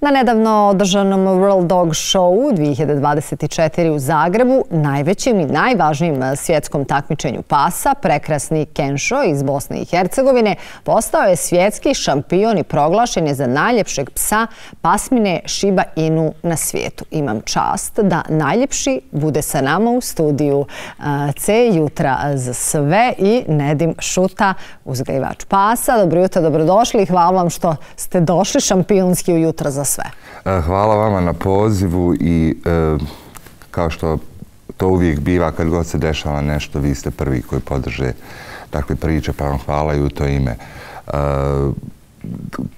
Na nedavno održanom World Dog Show 2024 u Zagrebu, najvećim i najvažnijim svjetskom takmičenju pasa, prekrasni Kenšo iz Bosne i Hercegovine postao je svjetski šampion i proglašen je za najljepšeg psa pasmine Shiba Inu na svijetu. Imam čast da najljepši bude sa nama u studiju C jutra za sve i Nedim Šuta, uzgajivač pasa. Dobro jutro, dobrodošli i hvala vam što ste došli šampionski u jutra za sve. E, hvala vama na pozivu i e, kao što to uvijek biva kad god se dešava nešto, vi ste prvi koji podrže takve priče, pa vam hvala i u to ime. E,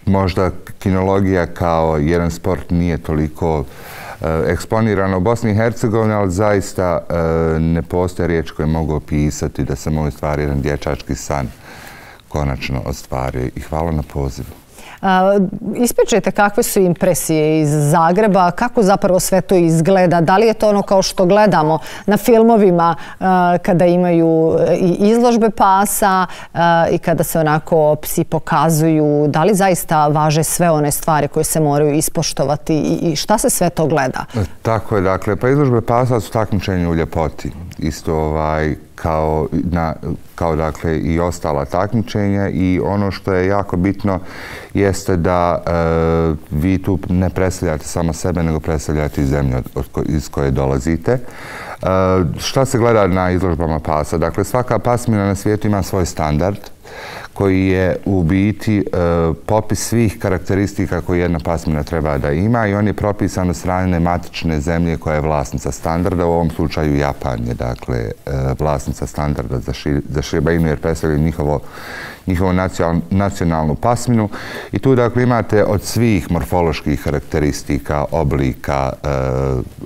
možda kinologija kao jedan sport nije toliko eksponirana u Bosni i Hercegovini, ali zaista ne postoje riječ koje mogu opisati da sam moj stvari jedan dječački san konačno ostvario i hvala na pozivu. Ispričajte kakve su impresije iz Zagreba, kako zapravo sve to izgleda, da li je to ono kao što gledamo na filmovima kada imaju e, i izložbe pasa i kada se onako psi pokazuju, da li zaista važe sve one stvari koje se moraju ispoštovati i šta se sve to gleda? Tako je, dakle, pa izložbe pasa su takmičenje u ljepoti. Isto ovaj, kao, na, kao dakle i ostala takmičenja i ono što je jako bitno jeste da e, vi tu ne predstavljate samo sebe, nego predstavljate i zemlju od, iz koje dolazite. E, šta se gleda na izložbama pasa? Dakle, svaka pasmina na svijetu ima svoj standard koji je u biti e, popis svih karakteristika koje jedna pasmina treba da ima i on je propisan od strane matične zemlje koja je vlasnica standarda, u ovom slučaju Japan je dakle e, vlasnica standarda za, ši, za Shiba Inu jer predstavlja njihovo njihovu nacionalnu pasminu. I tu dakle imate od svih morfoloških karakteristika, oblika, e,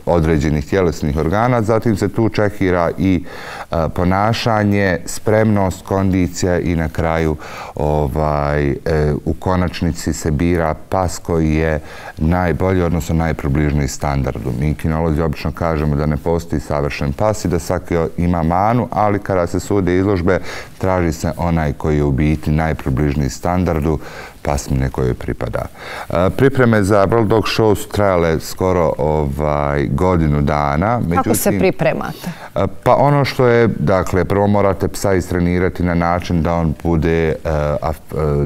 određenih tjelesnih organa. Zatim se tu čekira i e, ponašanje, spremnost, kondicija i na kraju ovaj, e, u konačnici se bira pas koji je najbolji, odnosno najpribližniji standardu. Mi kinolozi obično kažemo da ne postoji savršen pas i da svaki ima manu, ali kada se sude izložbe, traži se onaj koji je u biti najpribližniji standardu pasmine koje pripada. E, pripreme za World Dog Show su trajale skoro ovaj, godinu dana. Kako se pripremate? E, pa ono što je, dakle, prvo morate psa istrenirati na način da on bude e,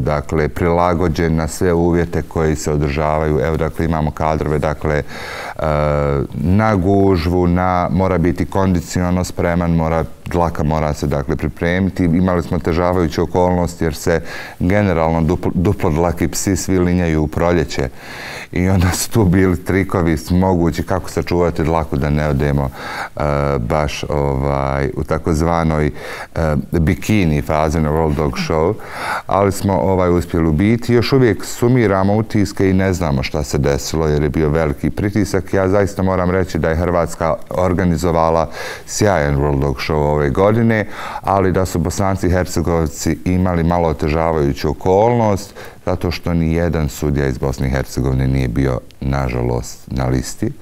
dakle, prilagođen na sve uvjete koji se održavaju. Evo, dakle, imamo kadrove, dakle, na gužvu, na, mora biti kondicionalno spreman, mora, dlaka mora se, dakle, pripremiti. Imali smo težavajuće okolnosti jer se generalno duplo, duplo psi svi linjaju u proljeće i onda su tu bili trikovi mogući kako sačuvati dlaku da ne odemo uh, baš ovaj, u takozvanoj uh, bikini fazi na World Dog Show, ali smo ovaj uspjeli ubiti. Još uvijek sumiramo utiske i ne znamo šta se desilo jer je bio veliki pritisak. Ja zaista moram reći da je Hrvatska organizovala sjajan World Dog Show ove godine, ali da su bosanci i hercegovci imali malo otežavajuću okolnost, zato što ni jedan sudija iz Bosne i Hercegovine nije bio, nažalost, na listi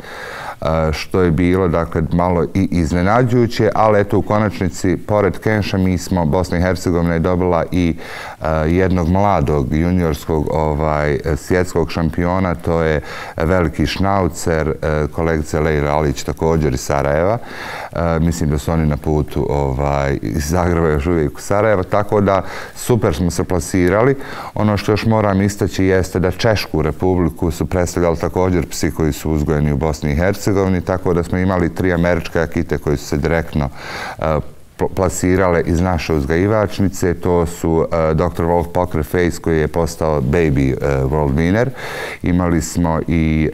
što je bilo dakle malo i iznenađujuće, ali eto u konačnici pored Kenša mi smo Bosna i Hercegovina je dobila i jednog mladog juniorskog ovaj svjetskog šampiona, to je veliki šnaucer, e, kolegice Lejra Alić također iz Sarajeva. E, mislim da su oni na putu ovaj, iz Zagreba još uvijek u Sarajevo, tako da super smo se plasirali. Ono što još moram istaći jeste da Češku republiku su predstavljali također psi koji su uzgojeni u Bosni i Hercegovini Hercegovini, tako da smo imali tri američke akite koje su se direktno e, plasirale iz naše uzgajivačnice. To su e, uh, Dr. Wolf Poker Face koji je postao Baby uh, World Winner. Imali smo i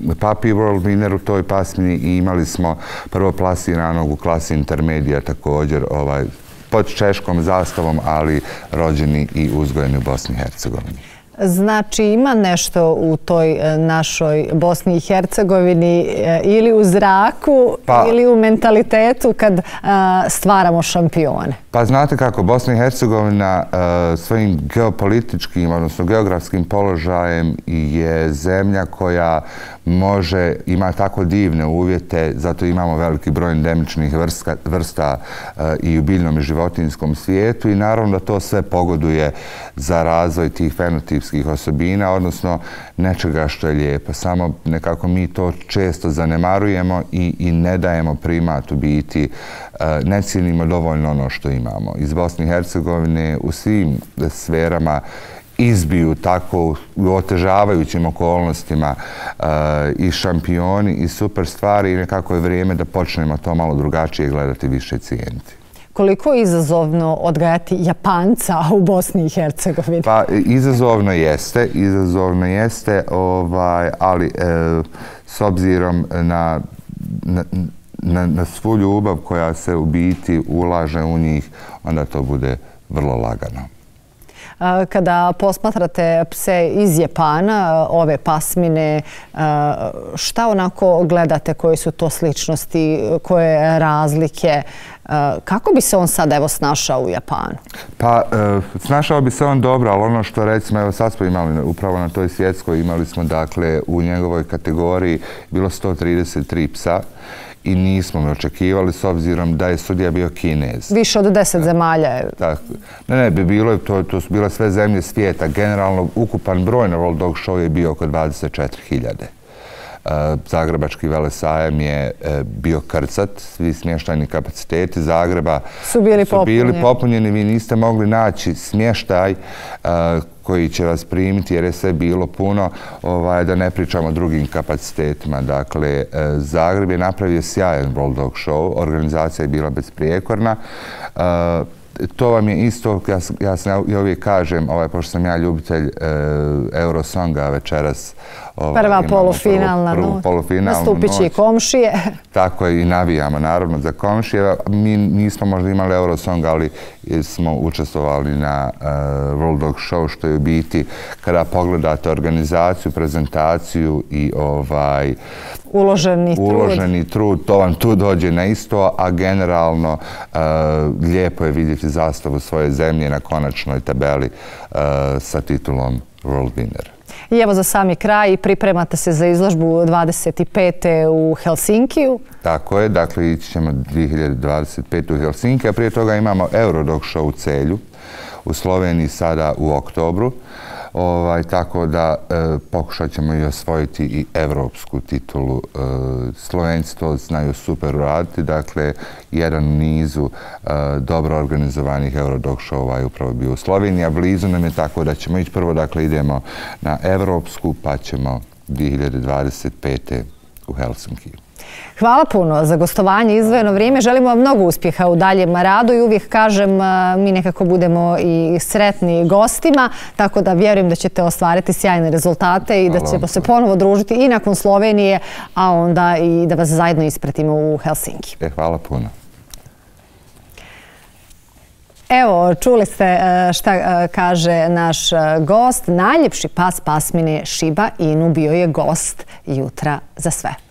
Puppy World Winner u toj pasmini i imali smo prvo plasiranog u klasi intermedija također ovaj, pod češkom zastavom, ali rođeni i uzgojeni u Bosni i Hercegovini. Znači ima nešto u toj e, našoj Bosni i Hercegovini e, ili u zraku pa, ili u mentalitetu kad e, stvaramo šampione? Pa znate kako, Bosna i Hercegovina svojim geopolitičkim, odnosno geografskim položajem je zemlja koja može, ima tako divne uvjete, zato imamo veliki broj endemičnih vrsta e, i u biljnom i životinskom svijetu i naravno da to sve pogoduje za razvoj tih fenotipskih osobina, odnosno nečega što je lijepo. Samo nekako mi to često zanemarujemo i ne dajemo primat u biti, e, ne cijenimo dovoljno ono što imamo. Iz Bosne i Hercegovine u svim sferama izbiju tako u otežavajućim okolnostima i šampioni i super stvari i nekako je vrijeme da počnemo to malo drugačije gledati više cijeniti. Koliko je izazovno odgajati Japanca u Bosni i Hercegovini? Pa, izazovno jeste, izazovno jeste, ovaj, ali e, s obzirom na, na, na, na svu ljubav koja se u biti ulaže u njih, onda to bude vrlo lagano. Kada posmatrate pse iz Japana, ove pasmine, šta onako gledate, koje su to sličnosti, koje razlike? Kako bi se on sad evo snašao u Japanu? Pa, e, snašao bi se on dobro, ali ono što recimo, evo sad smo imali upravo na toj svjetskoj, imali smo dakle u njegovoj kategoriji bilo 133 psa i nismo me očekivali s obzirom da je sudija bio kinez. Više od deset zemalja je. Ne, ne, bi bilo, to, to su bile sve zemlje svijeta. Generalno, ukupan broj na World Dog Show je bio oko 24.000. Zagrebački velesajem je e, bio krcat, svi smještajni kapaciteti Zagreba su bili popunjeni. Vi niste mogli naći smještaj koji će vas primiti jer je sve bilo puno, ovaj, da ne pričamo o drugim kapacitetima. Dakle, e, Zagreb je napravio sjajan World Dog Show, organizacija je bila bezprijekorna. To vam je isto, ja, ja, sam, ja uvijek kažem, ovaj, pošto sam ja ljubitelj e, Eurosonga večeras. Ovaj, Prva polufinalna noć. Nastupići i komšije. Tako je i navijamo, naravno, za komšije. Mi nismo možda imali Eurosong, ali smo učestvovali na uh, World Dog Show, što je u biti kada pogledate organizaciju, prezentaciju i ovaj uloženi, uloženi trud. To vam tu dođe na isto, a generalno uh, lijepo je vidjeti zastavu svoje zemlje na konačnoj tabeli uh, sa titulom World Winner. I evo za sami kraj, pripremate se za izložbu 25. u Helsinkiju. Tako je, dakle ići ćemo 2025. u Helsinki, a prije toga imamo Eurodog show u Celju u Sloveniji sada u oktobru. Ovaj, tako da e, pokušat ćemo i osvojiti i evropsku titulu. E, Slovenci to znaju super uraditi, dakle, jedan nizu e, dobro organizovanih Eurodog showa je upravo bio u Sloveniji, a blizu nam je tako da ćemo ići prvo, dakle, idemo na evropsku, pa ćemo 2025 u Helsinki. Hvala puno za gostovanje izvojeno vrijeme. Želimo vam mnogo uspjeha u daljem radu i uvijek kažem mi nekako budemo i sretni gostima, tako da vjerujem da ćete ostvariti sjajne rezultate i da ćemo se ponovo družiti i nakon Slovenije, a onda i da vas zajedno ispratimo u Helsinki. E, hvala puno. Evo, čuli ste e, šta e, kaže naš e, gost. Najljepši pas pasmine Šiba Inu bio je gost jutra za sve.